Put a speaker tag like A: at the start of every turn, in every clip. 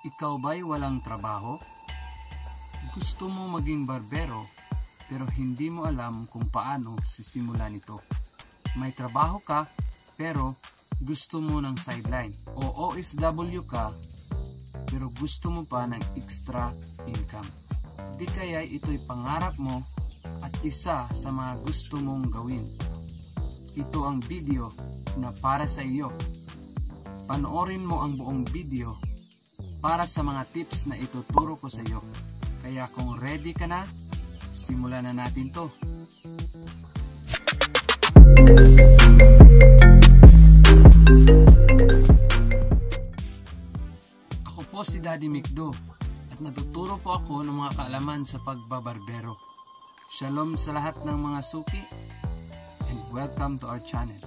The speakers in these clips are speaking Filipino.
A: Ikaw ba'y walang trabaho? Gusto mo maging barbero pero hindi mo alam kung paano sisimulan ito. May trabaho ka pero gusto mo ng sideline. O OFW ka pero gusto mo pa ng extra income. Di kaya ito'y pangarap mo at isa sa mga gusto mong gawin. Ito ang video na para sa iyo. Panoorin mo ang buong video para sa mga tips na ituturo ko sa iyo. Kaya kung ready ka na, simulan na natin to. Ako po si Daddy Mikdo at natuturo po ako ng mga kaalaman sa pagbabarbero. Shalom sa lahat ng mga suki and welcome to our channel.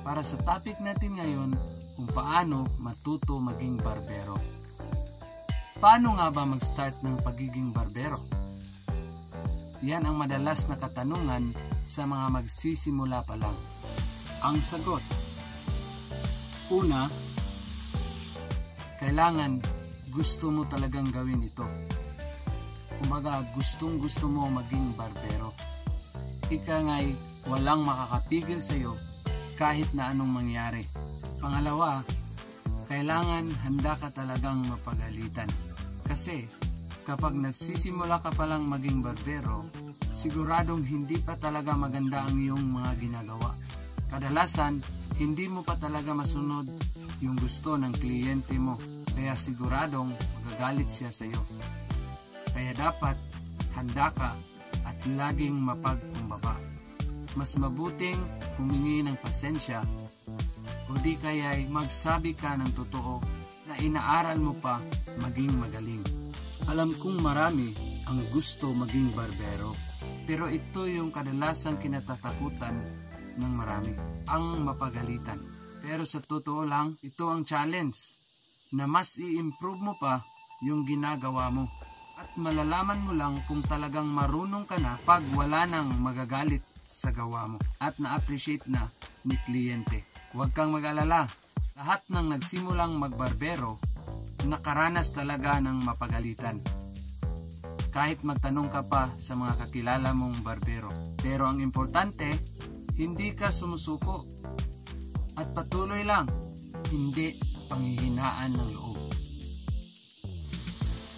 A: Para sa topic natin ngayon kung paano matuto maging barbero. Paano nga ba mag-start ng pagiging barbero? Yan ang madalas na katanungan sa mga magsisimula pa lang. Ang sagot, Una, kailangan gusto mo talagang gawin ito. Kumbaga, gustong gusto mo maging barbero. Ika nga'y walang makakapigil sa iyo kahit na anong mangyari. Pangalawa, kailangan handa ka talagang mapagalitan. Kasi kapag nagsisimula ka palang maging barbero, siguradong hindi pa talaga maganda ang iyong mga ginagawa. Kadalasan, hindi mo pa talaga masunod yung gusto ng kliyente mo. Kaya siguradong magagalit siya sa iyo. Kaya dapat handa ka at laging mapagkumbaba. Mas mabuting humingi ng pasensya o di kaya'y magsabi ka ng totoo na inaaral mo pa maging magaling. Alam kong marami ang gusto maging barbero, pero ito yung kadalasang kinatatakutan ng marami, ang mapagalitan. Pero sa totoo lang, ito ang challenge na mas i-improve mo pa yung ginagawa mo. At malalaman mo lang kung talagang marunong ka na pag wala nang magagalit sa gawa mo at na-appreciate na ni kliyente. Huwag kang mag-alala. Lahat ng nagsimulang magbarbero, nakaranas talaga ng mapagalitan. Kahit magtanong ka pa sa mga kakilala mong barbero. Pero ang importante, hindi ka sumusuko. At patuloy lang, hindi panghihinaan ng loob.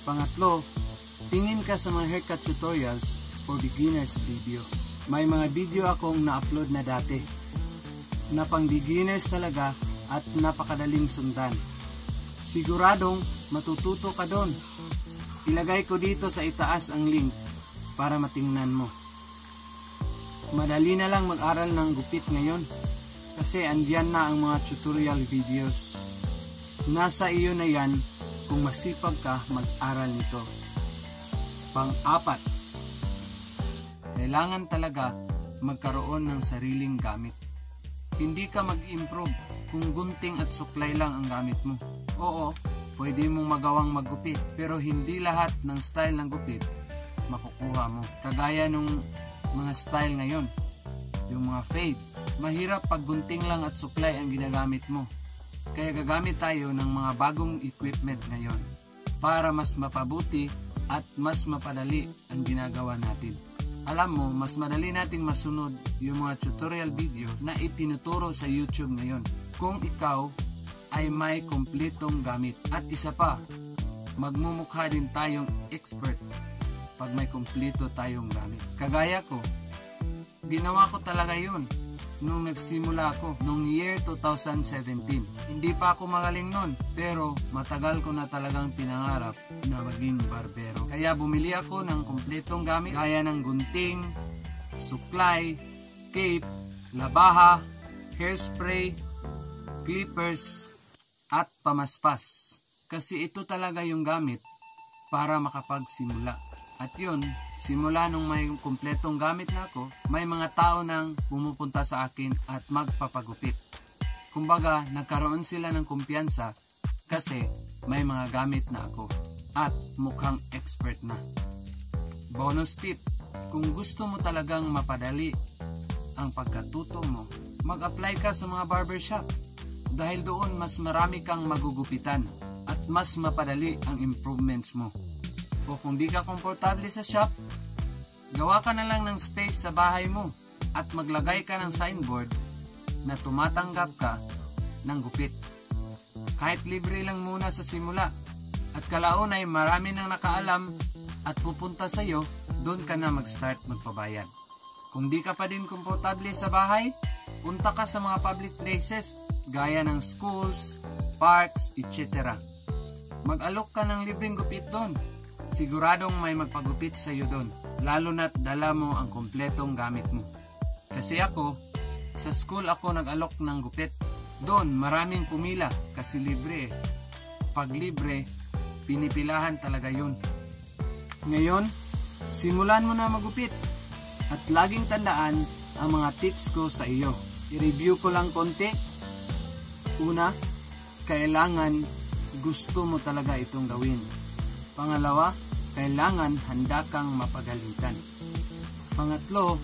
A: Pangatlo, tingin ka sa mga haircut tutorials for beginners video. May mga video akong na-upload na dati na pang beginners talaga at napakadaling sundan. Siguradong matututo ka doon. Ilagay ko dito sa itaas ang link para matingnan mo. Madali na lang mag-aral ng gupit ngayon kasi andyan na ang mga tutorial videos. Nasa iyo na yan kung masipag ka mag-aral nito. Pang-apat, kailangan talaga magkaroon ng sariling gamit. Hindi ka mag-improve kung gunting at suklay lang ang gamit mo. Oo, pwede mong magawang maggupit pero hindi lahat ng style ng gupit makukuha mo. Kagaya nung mga style ngayon, yung mga fade. Mahirap pag gunting lang at suklay ang ginagamit mo. Kaya gagamit tayo ng mga bagong equipment ngayon para mas mapabuti at mas mapadali ang ginagawa natin. Alam mo, mas madali nating masunod yung mga tutorial video na itinuturo sa YouTube ngayon kung ikaw ay may kompletong gamit. At isa pa, magmumukha din tayong expert pag may kompleto tayong gamit. Kagaya ko, ginawa ko talaga yun nung nagsimula ako nung year 2017. Hindi pa ako magaling nun pero matagal ko na talagang pinangarap na maging barbero. Kaya bumili ako ng kompletong gamit gaya ng gunting, suklay, cape, labaha, hairspray, clippers, at pamaspas. Kasi ito talaga yung gamit para makapagsimula. At yun, simula nung may kumpletong gamit na ako, may mga tao nang pumupunta sa akin at magpapagupit. Kumbaga, nagkaroon sila ng kumpiyansa kasi may mga gamit na ako at mukhang expert na. Bonus tip, kung gusto mo talagang mapadali ang pagkatuto mo, mag-apply ka sa mga barbershop. Dahil doon mas marami kang magugupitan at mas mapadali ang improvements mo. O kung di ka komportable sa shop, gawa ka na lang ng space sa bahay mo at maglagay ka ng signboard na tumatanggap ka ng gupit. Kahit libre lang muna sa simula at kalaon ay marami nang nakaalam at pupunta sa iyo, doon ka na mag-start magpabayad. Kung di ka pa din komportable sa bahay, punta ka sa mga public places gaya ng schools, parks, etc. Mag-alok ka ng libreng gupit doon. Siguradong may magpagupit sa iyo doon, lalo na't dala mo ang kompletong gamit mo. Kasi ako, sa school ako nag-alok ng gupit. Doon maraming pumila kasi libre. Pag libre, pinipilahan talaga yun. Ngayon, simulan mo na magupit at laging tandaan ang mga tips ko sa iyo. I-review ko lang konti. Una, kailangan gusto mo talaga itong gawin. Pangalawa, kailangan handa kang mapagalitan. Pangatlo,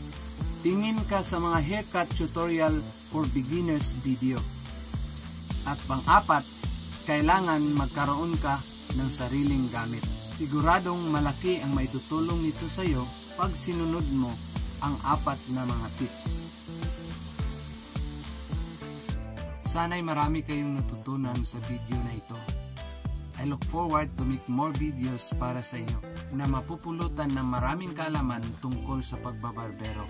A: tingin ka sa mga haircut tutorial for beginners video. At pang-apat, kailangan magkaroon ka ng sariling gamit. Siguradong malaki ang maitutulong nito sa iyo pag sinunod mo ang apat na mga tips. Sana'y marami kayong natutunan sa video na ito. I look forward to make more videos para sa iyo na mapupulutan ng maraming kaalaman tungkol sa pagbabarbero.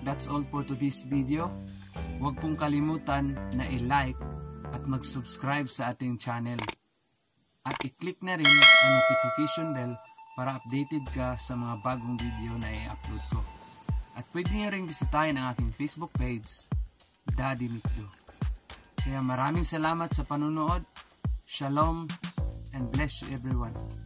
A: That's all for today's video. Huwag pong kalimutan na i-like at mag-subscribe sa ating channel. At i-click na rin ang notification bell para updated ka sa mga bagong video na i-upload ko. At pwede nyo rin bisitahin ang aking Facebook page, Daddy Mikdo. Kaya maraming salamat sa panunood. Shalom and bless you everyone.